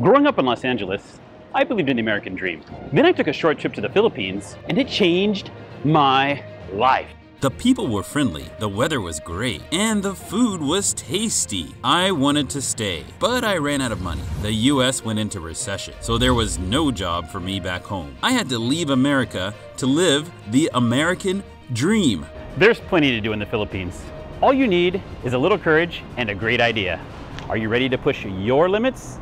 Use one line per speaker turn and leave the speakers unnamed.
Growing up in Los Angeles, I believed in the American dream. Then I took a short trip to the Philippines, and it changed my life.
The people were friendly, the weather was great, and the food was tasty. I wanted to stay, but I ran out of money. The US went into recession, so there was no job for me back home. I had to leave America to live the American dream.
There's plenty to do in the Philippines. All you need is a little courage and a great idea. Are you ready to push your limits?